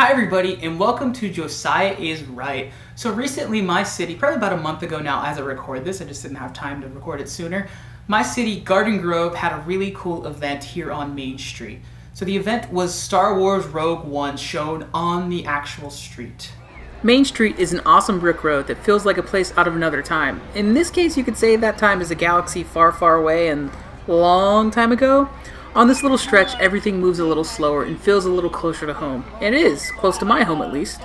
Hi everybody and welcome to Josiah is Write. So recently my city, probably about a month ago now as I record this, I just didn't have time to record it sooner, my city, Garden Grove, had a really cool event here on Main Street. So the event was Star Wars Rogue One shown on the actual street. Main Street is an awesome brick road that feels like a place out of another time. In this case, you could say that time is a galaxy far, far away and long time ago. On this little stretch, everything moves a little slower and feels a little closer to home. It is, close to my home at least.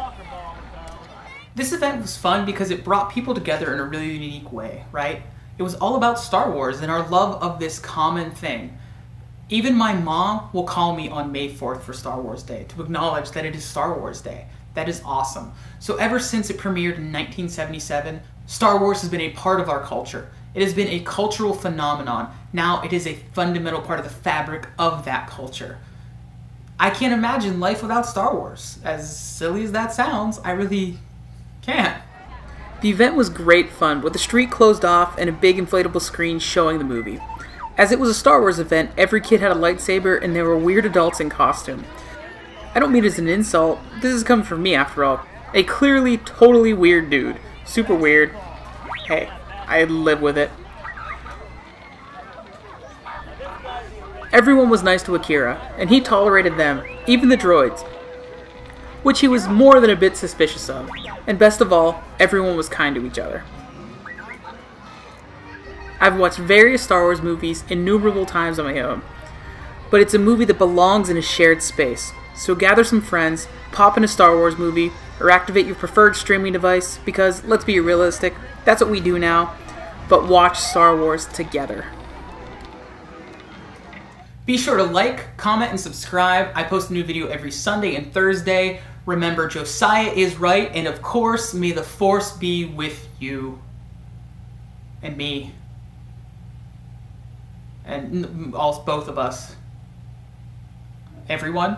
This event was fun because it brought people together in a really unique way, right? It was all about Star Wars and our love of this common thing. Even my mom will call me on May 4th for Star Wars Day to acknowledge that it is Star Wars Day. That is awesome. So ever since it premiered in 1977, Star Wars has been a part of our culture. It has been a cultural phenomenon. Now it is a fundamental part of the fabric of that culture. I can't imagine life without Star Wars. As silly as that sounds, I really can't. The event was great fun, with the street closed off and a big inflatable screen showing the movie. As it was a Star Wars event, every kid had a lightsaber and there were weird adults in costume. I don't mean it as an insult, this is coming from me after all. A clearly totally weird dude. Super weird. Hey, I live with it. Everyone was nice to Akira, and he tolerated them, even the droids, which he was more than a bit suspicious of. And best of all, everyone was kind to each other. I've watched various Star Wars movies innumerable times on my own, but it's a movie that belongs in a shared space. So gather some friends, pop in a Star Wars movie, or activate your preferred streaming device because, let's be realistic, that's what we do now, but watch Star Wars together. Be sure to like, comment, and subscribe. I post a new video every Sunday and Thursday. Remember, Josiah is right, and of course, may the Force be with you and me and all both of us. Everyone,